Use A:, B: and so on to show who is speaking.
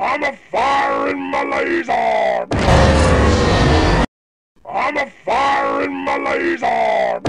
A: I'm a fire in my laser. I'm a fire in my laser.